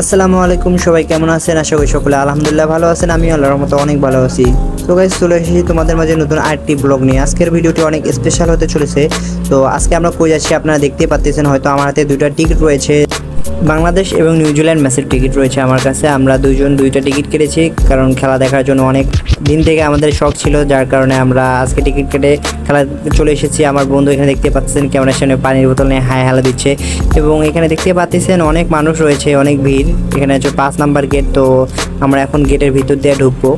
আসসালামু আলাইকুম, সবাই কেমন আছেন? আশা করি সকলে আলহামদুলিল্লাহ ভালো আছেন আমি আল্লাহর মতো অনেক ভালো আছি। তো গাইজ চলে এসেছি তোমাদের মাঝে নতুন আরেকটি ব্লগ নিয়ে। আজকের ভিডিওটি অনেক স্পেশাল হতে চলেছে। তো আজকে আমরা কই যাচ্ছি আপনারা দেখতে পাচ্ছেন হয়তো আমার হাতে দুইটা টিকিট রয়েছে। বাংলাদেশ এবং নিউজিল্যান্ড ম্যাচের টিকিট রয়েছে আমার কাছে। আমরা দুজন দুইটা টিকিট কেটেছি, কারণ খেলা দেখার জন্য অনেক দিন থেকে আমাদের শখ ছিল, যার কারণে আমরা আজকে টিকিট কেটে খেলা চলে এসেছি। আমার বন্ধু এখানে দেখতে পাচ্ছেন ক্যামেরার সামনে পানির বোতল নিয়ে হায় হালা দিচ্ছে। এবং এখানে দেখতে পাচ্ছেন অনেক মানুষ রয়েছে, অনেক ভিড়। এখানে হচ্ছে পাঁচ নাম্বার গেট তো আমরা এখন গেটের ভিতর দিয়ে ঢুকবো।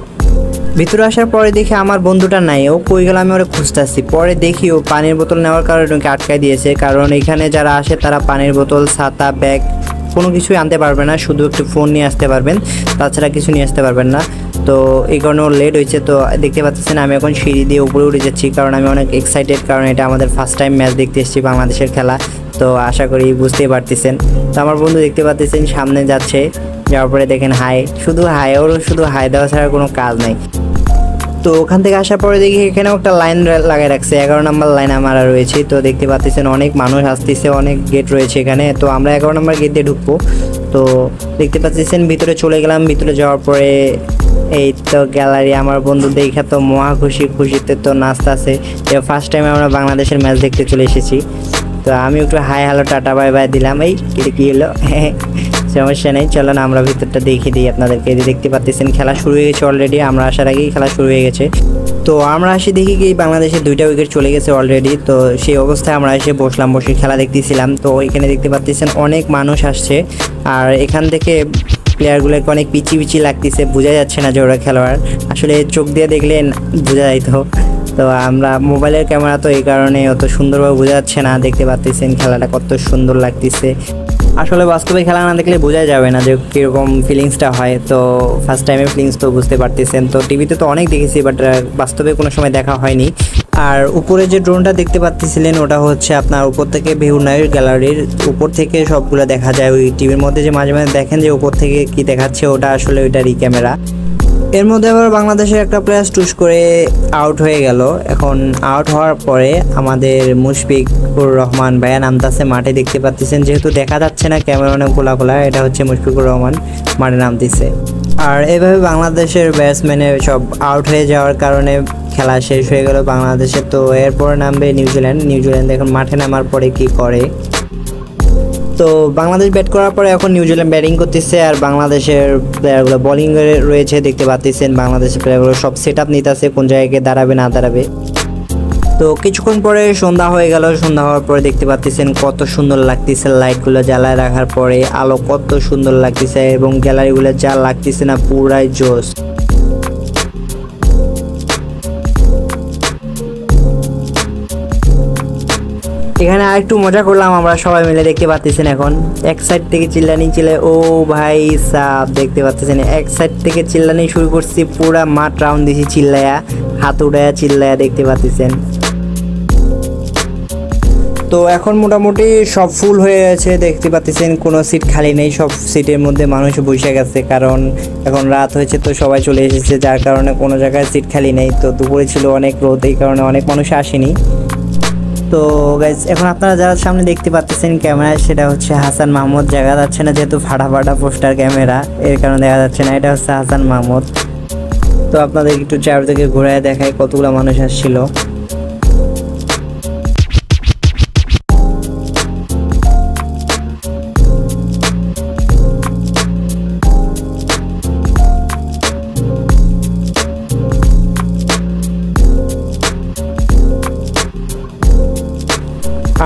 ভিতরে আসার পরে দেখি আমার বন্ধুটা নাই, ও কই গেল আমি ওরা খুঁজতেছি। পরে দেখি ও পানির বোতল নেওয়ার কারণে ওকে আটকায় দিয়েছে, কারণ এখানে যারা আসে তারা পানির বোতল, ছাতা, ব্যাগ কোনো কিছুই আনতে পারবে না, শুধু একটু ফোন নিয়ে আসতে পারবেন, তাছাড়া কিছু নিয়ে আসতে পারবেন না। তো এই কারণে ওর লেট হয়েছে, তো দেখতে পাচ্ছেন আমি এখন সিঁড়ি দিয়ে উপরে উঠে যাচ্ছি, কারণ আমি অনেক এক্সাইটেড কারণ এটা আমাদের ফার্স্ট টাইম ম্যাচ দেখতে এসেছি বাংলাদেশের খেলা। তো আশা করি বুঝতেই পারতেছেন। তো আমার বন্ধু দেখতে পাচ্ছেন, সামনে যাচ্ছে, যাওয়ার পরে দেখেন হাই শুধু হাই ওর শুধু হাই দেওয়া ছাড়া কোনো কাজ নাই। তো ওখান থেকে আসার পরে দেখি এখানেও একটা লাইন লাগাই রাখছে। এগারো নম্বর লাইন আমরা রয়েছে। তো দেখতে পাচ্ছেন অনেক মানুষ আসতেছে, অনেক গেট রয়েছে এখানে। তো আমরা এগারো নম্বর গেট দিয়ে ঢুকবো। তো দেখতে পাচ্ছেন ভিতরে চলে গেলাম। ভিতরে যাওয়ার পরে এই তো গ্যালারি আমার বন্ধু দেখা তো মহা খুশি। খুশিতে তো নাচতেছে। ফার্স্ট টাইম আমরা বাংলাদেশের ম্যাচ দেখতে চলে এসেছি। তো আমি একটু hi hello tata bye bye দিলাম। এই কি হলো? সমস্যা নেই চলো না আমরা ভিতরটা দেখিয়ে দিই আপনাদেরকে। এই দেখতে পাচ্ছেন খেলা শুরু হয়ে গেছে অলরেডি আমরা আসার আগেই খেলা শুরু হয়ে গেছে। তো আমরা আসি দেখি কি বাংলাদেশের দুইটা উইকেট চলে গেছে অলরেডি তো সেই অবস্থায় আমরা এসে বসলাম, বসে খেলা দেখতেছিলাম। তো এখানে দেখতে পাচ্ছেন অনেক মানুষ আসছে। আর এখান থেকে প্লেয়ারগুলোকে অনেক পিচি পিচি লাগতেছে, বোঝা যাচ্ছে না যে ওরা খেলোয়াড়। আসলে চোখ দিয়ে দেখলে বোঝা যাইতো। তো আমরা মোবাইলের ক্যামেরা তো এই কারণে অত সুন্দরভাবে বোঝা যাচ্ছে না। দেখতে পাচ্ছেন খেলাটা কত সুন্দর লাগতেছে। আসলে বাস্তবে খেলা না দেখলে বোঝা যাবে না যে কীরকম ফিলিংসটা হয়। তো ফার্স্ট টাইমে ফিলিংস তো বুঝতে পারতেছেন। তো টিভিতে তো অনেক দেখেছি বাট বাস্তবে কোনো সময় দেখা হয়নি। আর উপরে যে ড্রোনটা দেখতে পাচ্ছিলেন, ওটা হচ্ছে আপনার উপর থেকে বেহুনাইয়ের গ্যালারির উপর থেকে সবগুলো দেখা যায়। ওই টিভির মধ্যে যে মাঝে মাঝে দেখেন যে উপর থেকে কি দেখাচ্ছে, ওটা আসলে ওইটারই ক্যামেরা এর মধ্যে আবার বাংলাদেশের একটা প্লেয়ার টুস করে আউট হয়ে গেল। এখন আউট হওয়ার পরে আমাদের মুশফিকুর রহমান ভাইয়া নামতাছে মাঠে, দেখতে পাচ্ছেন যেহেতু দেখা যাচ্ছে না ক্যামেরা অনেক খোলা খোলা এটা হচ্ছে মুশফিকুর রহমান মাঠে নামতেছে। আর এভাবে বাংলাদেশের ব্যাটসম্যানের সব আউট হয়ে যাওয়ার কারণে খেলা শেষ হয়ে গেল বাংলাদেশের। তো এরপর নামবে নিউজিল্যান্ড। নিউজিল্যান্ড এখন মাঠে নামার পরে কি করে? তো বাংলাদেশ ব্যাট করার পরে এখন নিউজিল্যান্ড ব্যাটিং করতেছে আর বাংলাদেশের প্লেয়ারগুলো বোলিং রয়েছে, দেখতে পাচ্ছেন বাংলাদেশের প্লেয়ারগুলো সব সেট আপ নিতেছে, কোন জায়গায় দাঁড়াবে, না দাঁড়াবে। তো কিছুক্ষণ পরে সন্ধ্যা হয়ে গেল, সন্ধ্যা হওয়ার পরে দেখতে পাচ্ছেন কত সুন্দর লাগতেছে লাইটগুলো জ্বালায় রাখার পরে, আলো কত সুন্দর লাগতেছে এবং গ্যালারিগুলো যা লাগতেছে না, পুরাই জোস। এখানে আর একটু মজা করলাম, আমরা সবাই মিলে দেখতে পাচ্ছেন এখন। এক সাইড থেকে চিল্লানি চিল্লে ও ভাই সাপ দেখতে পাচ্ছেন এক সাইড থেকে চিল্লানি শুরু করছি, পুরা মাঠ রাউন্ড দিছি চিল্লায়া হাত উড়ায়া চিল্লায়া দেখতে পাচ্ছেন তো এখন মোটামুটি সব ফুল হয়ে গেছে, দেখতে পাচ্ছেন কোনো সিট খালি নেই, সব সিটের মধ্যে মানুষ বসে গেছে, কারণ এখন রাত হয়েছে তো সবাই চলে এসেছে, যার কারণে কোনো জায়গায় সিট খালি নেই। তো দুপুরে ছিল অনেক রোদ, এই কারণে অনেক মানুষ আসেনি। তো গাইজ এখন আপনারা যারা সামনে দেখতে পাচ্ছেন ক্যামেরা সেটা হচ্ছে হাসান মাহমুদ। দেখা যাচ্ছে না যেহেতু ফাটা ফাটা পোস্টার ক্যামেরা, এর কারণে দেখা যাচ্ছে না। এটা হচ্ছে হাসান মাহমুদ। তো আপনাদের একটু চারদিকে ঘুরে দেখায় কতগুলো মানুষ আসছিল।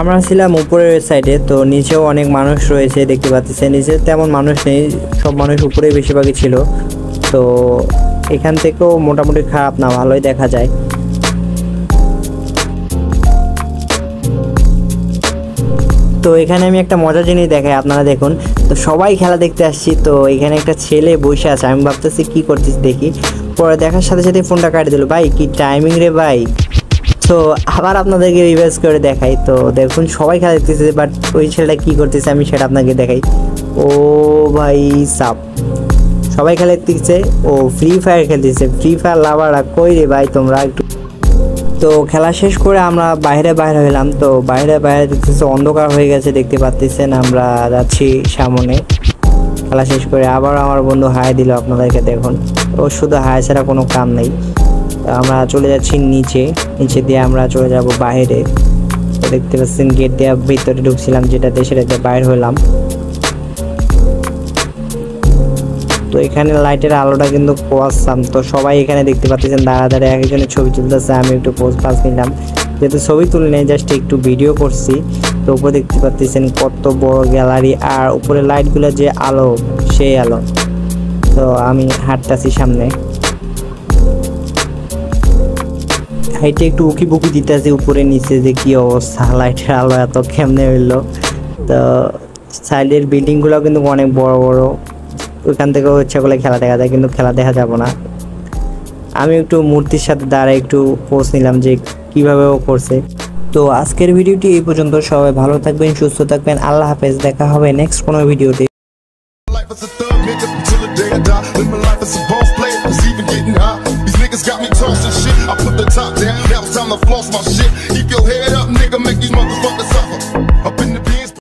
আমরা ছিলাম উপরের সাইডে তো নিচেও অনেক মানুষ রয়েছে দেখতে পাচ্ছেন নিচে তেমন মানুষ নেই, সব মানুষ উপরেই বেশিরভাগই ছিল। তো এখান থেকেও মোটামুটি খারাপ না, ভালোই দেখা যায়। তো এখানে আমি একটা মজার জিনিস দেখাই, আপনারা দেখুন। তো সবাই খেলা দেখতে আসছি, তো এখানে একটা ছেলে বসে আছে, আমি ভাবতেছি কি করতেছি দেখি। পরে দেখার সাথে সাথে ফোনটা কাটিয়ে দিল, ভাই, কি টাইমিং রে ভাই? তো আবার আপনাদেরকে রিভার্স করে দেখাই। তো দেখুন, সবাই খেলা দেখতেছে বাট ওই ছেলেটা কী করতেছে আমি সেটা আপনাকে দেখাই। ও ভাই সাপ। সবাই খেলা দেখতেছে, ও ফ্রি ফায়ার খেলতেছে। ফ্রি ফায়ার লাভাররা কই রে ভাই তোমরা একটু। তো খেলা শেষ করে আমরা বাইরে বাইরে হইলাম। তো বাইরে বাইরে দেখতেছে, অন্ধকার হয়ে গেছে, দেখতে পাচ্ছেন আমরা যাচ্ছি সামনে। খেলা শেষ করে আবার আমার বন্ধু হাই দিল আপনাদেরকে দেখুন। ও শুধু হাই ছাড়া কোনো কাম নেই। আমরা চলে যাচ্ছি নিচে। নিচে দিয়ে আমরা চলে যাব বাইরে। দেখতে পাচ্ছেন গেট দিয়ে ভিতরে ঢুকছিলাম যেটাতে সেটাতে বাইর হলাম। তো এখানে লাইটের আলোটা কিন্তু পোয়াচ্ছাম তো সবাই এখানে দেখতে পাচ্ছেন দাঁড়া এক একজনের ছবি তুলতেছে, আমি একটু পোস্ট পাস নিলাম। যেহেতু ছবি তুলে নেই জাস্ট একটু ভিডিও করছি। তো উপরে দেখতে পাচ্ছেন কত বড় গ্যালারি আর উপরে লাইটগুলো যে আলো, সেই আলো। তো আমি হাঁটতেছি সামনে। হাইটে একটু উকি বুকি দিতেছি উপরে, নিচে যে কি অবস্থা, লাইটের আলো এত কেমনে হইল। তো সাইডের বিল্ডিংগুলো কিন্তু অনেক বড় বড়। ওইখান থেকে ইচ্ছা করলে খেলা দেখা যায়, কিন্তু খেলা দেখা যাব না। আমি একটু মূর্তির সাথে দাঁড়ায় একটু পোস্ট নিলাম যে কীভাবে ও করছে। তো আজকের ভিডিওটি এই পর্যন্ত, সবাই ভালো থাকবেন, সুস্থ থাকবেন, আল্লাহ হাফেজ। দেখা হবে নেক্সট কোনো ভিডিওতে। niggas got me tossing shit. I put the top down, now it's time to floss my shit. Keep your head up, nigga, make these